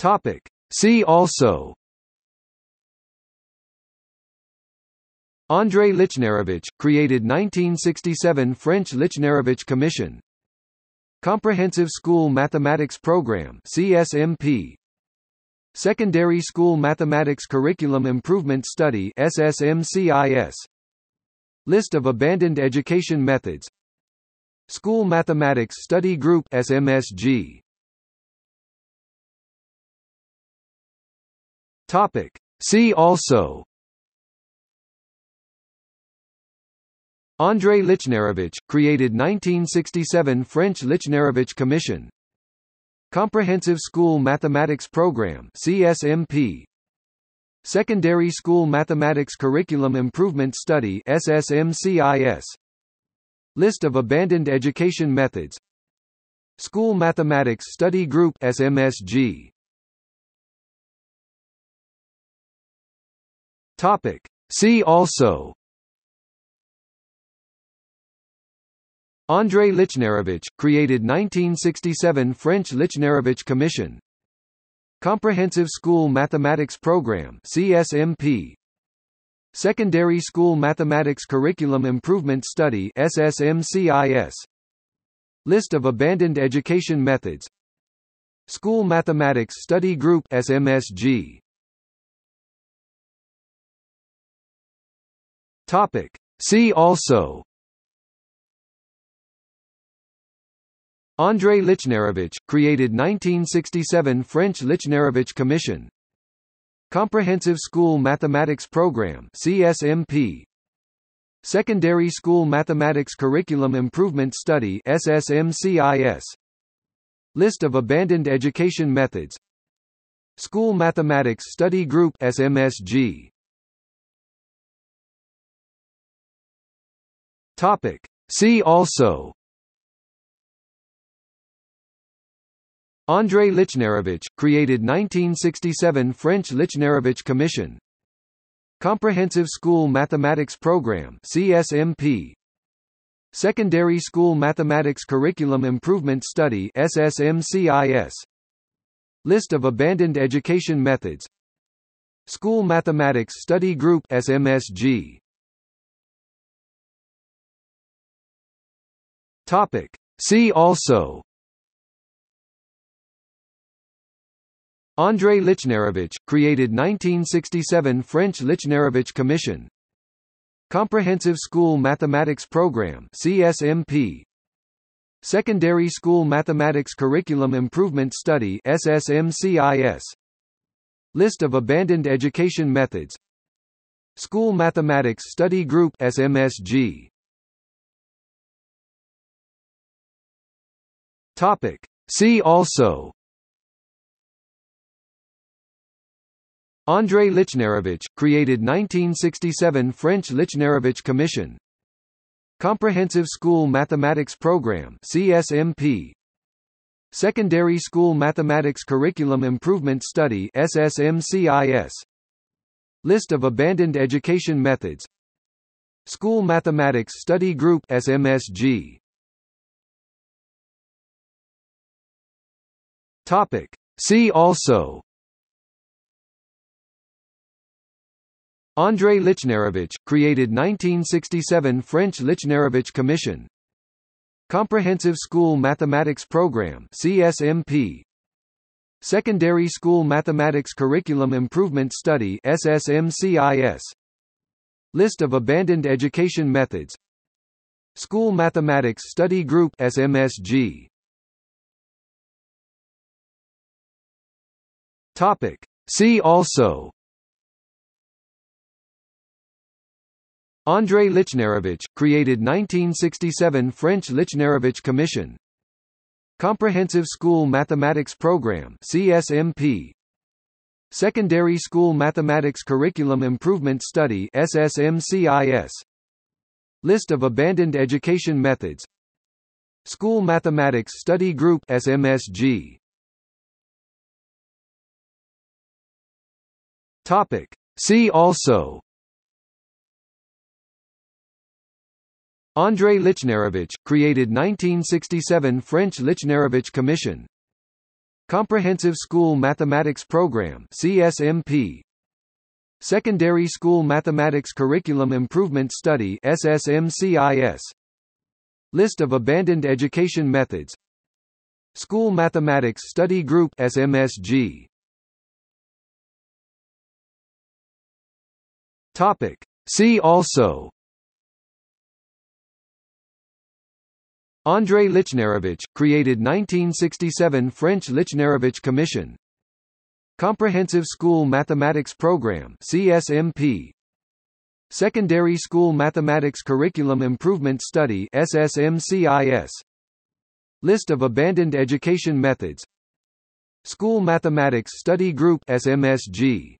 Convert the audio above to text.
Topic. See also. André Lichnerowicz, created 1967 French Lichnerowicz Commission. Comprehensive School Mathematics Program CSMP Secondary School Mathematics Curriculum Improvement Study SSMCIS List of abandoned education methods. School Mathematics Study Group SMSG Topic. See also. André Lichnerowicz, created 1967 French Lichnerowicz Commission. Comprehensive School Mathematics Program CSMP Secondary School Mathematics Curriculum Improvement Study SSMCIS List of abandoned education methods. School Mathematics Study Group SMSG Topic. See also. André Lichnerowicz, created 1967 French Lichnerowicz Commission. Comprehensive School Mathematics Program CSMP Secondary School Mathematics Curriculum Improvement Study SSMCIS List of abandoned education methods. School Mathematics Study Group SMSG Topic. See also. André Lichnerowicz, created 1967 French Lichnerowicz Commission. Comprehensive School Mathematics Program CSMP Secondary School Mathematics Curriculum Improvement Study SSMCIS List of abandoned education methods. School Mathematics Study Group SMSG Topic. See also. André Lichnerowicz, created 1967 French Lichnerowicz Commission. Comprehensive School Mathematics Program CSMP Secondary School Mathematics Curriculum Improvement Study SSMCIS List of abandoned education methods. School Mathematics Study Group SMSG Topic. See also. André Lichnerowicz, created 1967 French Lichnerowicz Commission. Comprehensive School Mathematics Program CSMP Secondary School Mathematics Curriculum Improvement Study SSMCIS List of abandoned education methods. School Mathematics Study Group SMSG Topic. See also. André Lichnerowicz, created 1967 French Lichnerowicz Commission. Comprehensive School Mathematics Program CSMP Secondary School Mathematics Curriculum Improvement Study SSMCIS List of abandoned education methods. School Mathematics Study Group SMSG Topic. See also. André Lichnerowicz, created 1967 French Lichnerowicz Commission. Comprehensive School Mathematics Program CSMP Secondary School Mathematics Curriculum Improvement Study SSMCIS List of abandoned education methods. School Mathematics Study Group SMSG Topic. See also. André Lichnerowicz, created 1967 French Lichnerowicz Commission. Comprehensive School Mathematics Program CSMP Secondary School Mathematics Curriculum Improvement Study SSMCIS List of abandoned education methods. School Mathematics Study Group SMSG Topic. See also. André Lichnerowicz, created 1967 French Lichnerowicz Commission. Comprehensive School Mathematics Program CSMP Secondary School Mathematics Curriculum Improvement Study SSMCIS List of abandoned education methods. School Mathematics Study Group SMSG Topic. See also. André Lichnerowicz, created 1967 French Lichnerowicz Commission. Comprehensive School Mathematics Program CSMP Secondary School Mathematics Curriculum Improvement Study SSMCIS List of abandoned education methods. School Mathematics Study Group SMSG